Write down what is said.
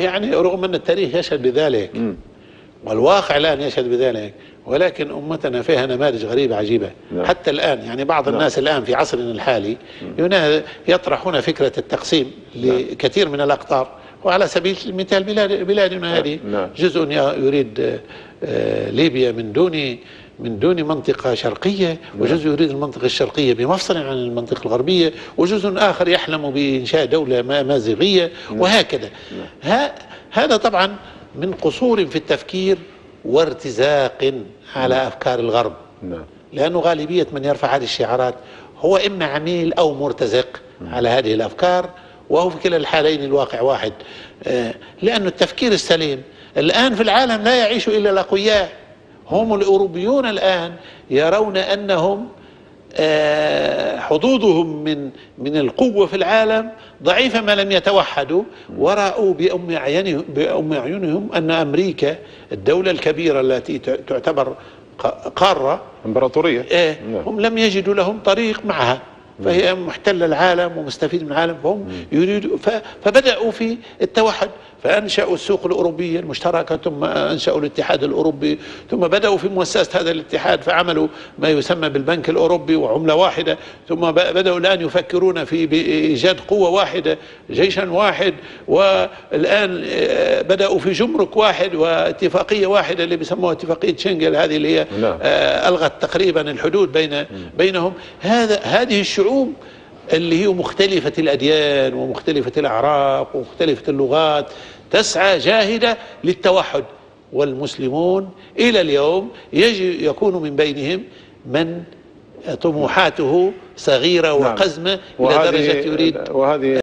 يعني رغم أن التاريخ يشهد بذلك مم. والواقع الآن يشهد بذلك ولكن أمتنا فيها نماذج غريبة عجيبة نعم. حتى الآن يعني بعض الناس الآن في عصرنا الحالي يطرحون فكرة التقسيم لكثير من الأقطار وعلى سبيل المثال بلاد بلادنا هذه نعم. جزء يريد آه، ليبيا من دون من دون منطقة شرقية وجزء يريد المنطقة الشرقية بمفصل عن المنطقة الغربية وجزء آخر يحلم بإنشاء دولة ما- مازيغية وهكذا. ها هذا طبعا من قصور في التفكير وارتزاق على أفكار الغرب. نعم. لأنه غالبية من يرفع هذه الشعارات هو إما عميل أو مرتزق على هذه الأفكار وهو في كلا الحالين الواقع واحد. آه، لأن التفكير السليم الآن في العالم لا يعيش إلا الأقوياء. هم الأوروبيون الآن يرون أنهم آه، حظوظهم من من القوة في العالم ضعيفة ما لم يتوحدوا ورأوا بأم أعينهم بأم أعينهم أن أمريكا الدولة الكبيرة التي تعتبر قارة إمبراطورية إيه نعم. هم لم يجدوا لهم طريق معها فهي محتلة العالم ومستفيد من العالم فهم يريدوا ف- فبدأوا في التوحد فأنشأوا السوق الأوروبية المشتركة ثم أنشأوا الاتحاد الأوروبي ثم بدأوا في مؤسسة هذا الاتحاد فعملوا ما يسمى بالبنك الأوروبي وعملة واحدة ثم ب- بدأوا الآن يفكرون في بإيجاد قوة واحدة جيشا واحد والآن آه، بدأوا في جمرك واحد واتفاقية واحدة اللي بيسموها اتفاقية شنغل هذه اللي هي نعم. آه، ألغت تقريبا الحدود بين بينهم. هذا هذه الشعوب اللي هي مختلفة الأديان ومختلفة الأعراق ومختلفة اللغات تسعى جاهدة للتوحد والمسلمون إلى اليوم يجي يكون من بينهم من طموحاته صغيرة نعم. وقزمة إلى وهذه درجة يريد وهذه